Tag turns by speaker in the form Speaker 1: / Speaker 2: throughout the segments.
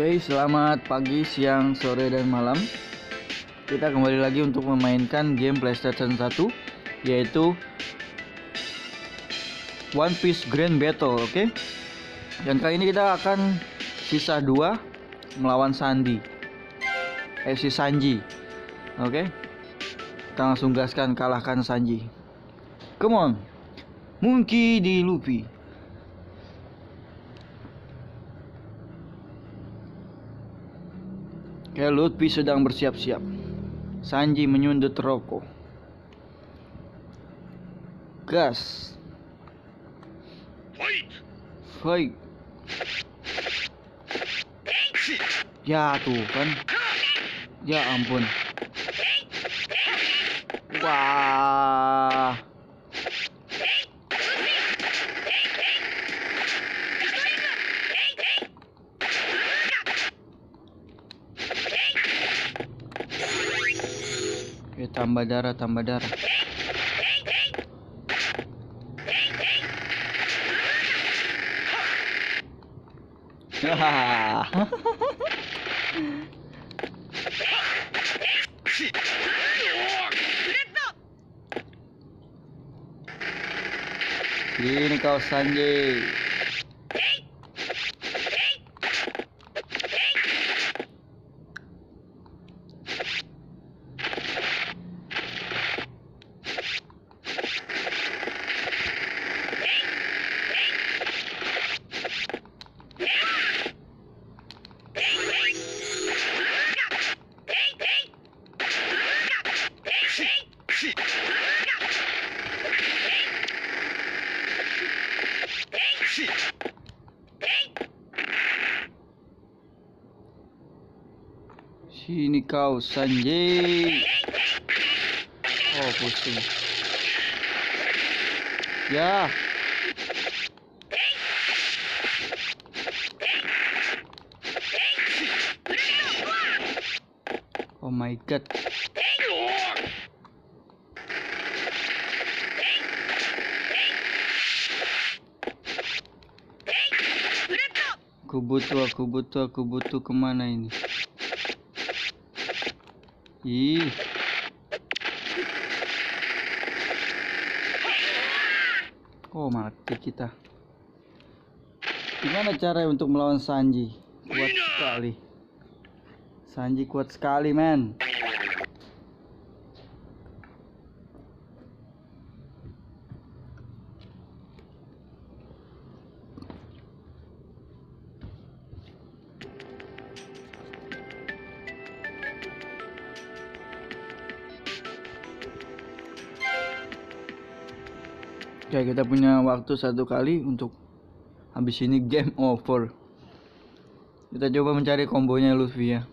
Speaker 1: Oke, selamat pagi, siang, sore, dan malam. Kita kembali lagi untuk memainkan game PlayStation 1 yaitu One Piece Grand Battle, oke? Dan kali ini kita akan sisa dua melawan Sandy. Eh si Sanji. Oke. Kita langsung gaskan kalahkan Sanji. Come on. Monkey di Luffy. Oke, Luffy sedang bersiap-siap. Sanji menyundut rokok. Gas. Fight. Ya tuh kan. Ya ampun. Wah. Tambah darah, tambah darah. Sini kau Sini kau Sanji. Oh pusing. Ya. Oh my god. Butuh, aku butuh, aku butuh ke mana ini? Ih. Oh mati kita. Gimana cara untuk melawan Sanji? Kuat sekali. Sanji kuat sekali men. Oke kita punya waktu satu kali untuk habis ini game over. Kita coba mencari kombonya Luffy ya.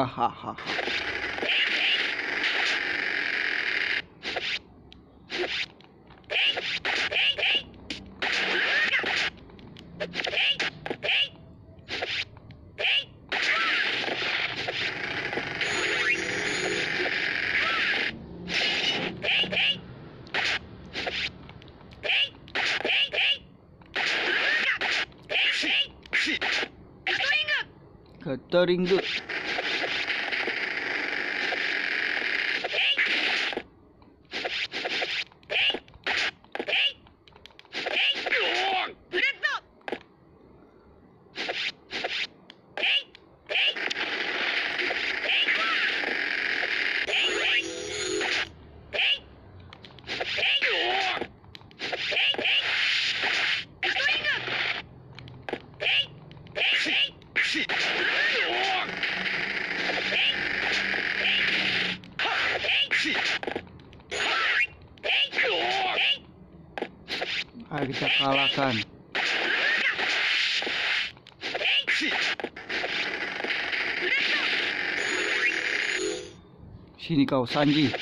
Speaker 1: あはは。カットリング。Ayo kita kalahkan. Sini kau Sanji.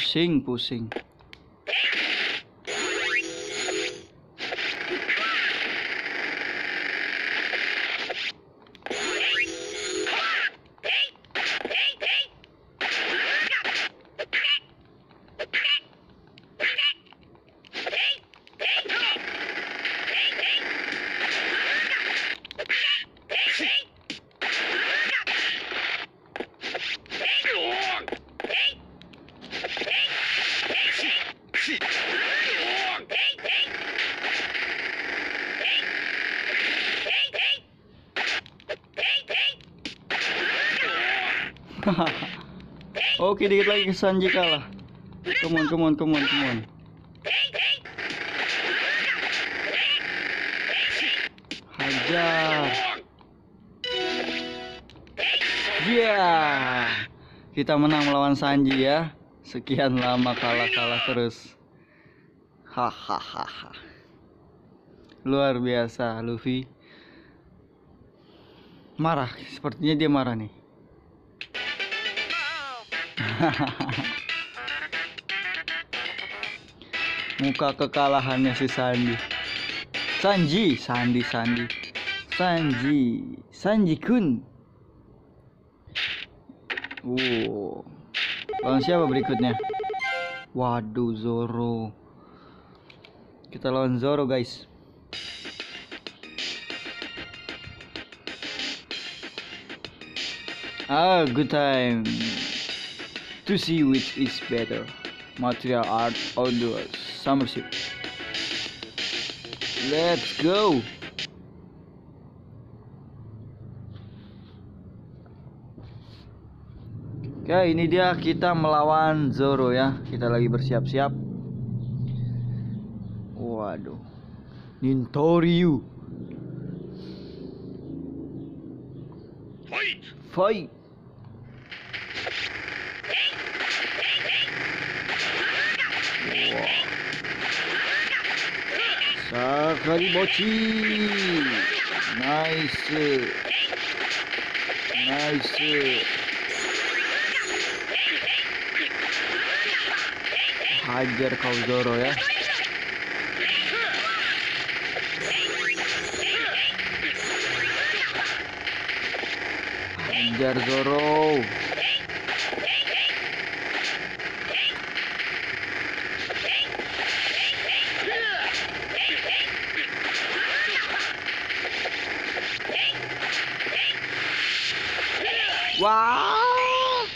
Speaker 1: Pusing, pusing. Oke, dikit lagi Sanji kalah. Come on, come on, come on. Hajar. Yeah. Kita menang melawan Sanji ya. Sekian lama kalah-kalah terus. Hahaha. Luar biasa Luffy. Marah, sepertinya dia marah nih. Muka kekalahannya si Sandi. Sanji, Sandi, Sandi. Sanji, Sanji Kun. Wow. Lawan siapa berikutnya? Waduh, Zoro. Kita lawan Zoro, guys. Ah, good time to see which is better. Material art outdoors, summer ship. Let's go. Oke, ini dia kita melawan Zoro ya. Kita lagi bersiap-siap. Waduh. Nintoryu.
Speaker 2: Fight!
Speaker 1: Fight. Sakari Bochi. Nice. Nice. Hajar kau Zoro ya. Hajar Zoro. Wah.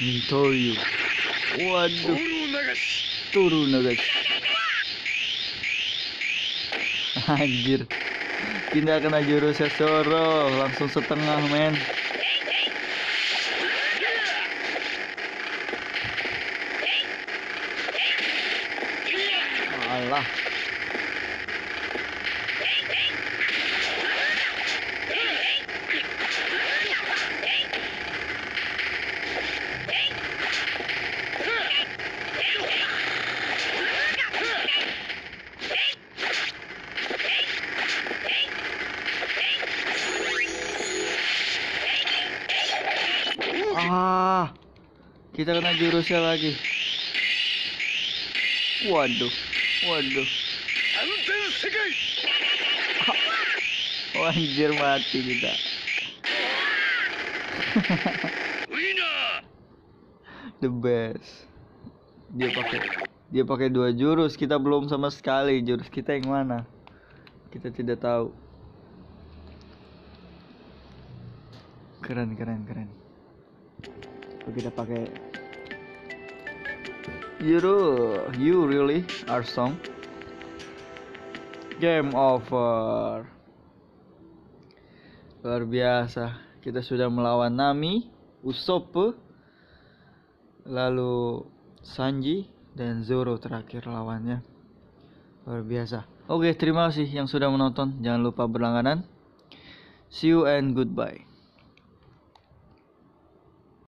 Speaker 1: Mintoyu. Waduh,
Speaker 2: Nagashi!
Speaker 1: turun guys. Anjir. Tidak kena jurusnya Zoro, langsung setengah men. Kita kena jurusnya lagi. Waduh. Waduh. Oh, anjir mati kita. The best. Dia pakai dia pakai dua jurus, kita belum sama sekali. Jurus kita yang mana? Kita tidak tahu. Keren, keren, keren. Kita pakai You you really are song. Game over. Luar biasa. Kita sudah melawan Nami, Usopp, lalu Sanji dan Zoro terakhir lawannya. Luar biasa. Oke, terima kasih yang sudah menonton. Jangan lupa berlangganan. See you and goodbye.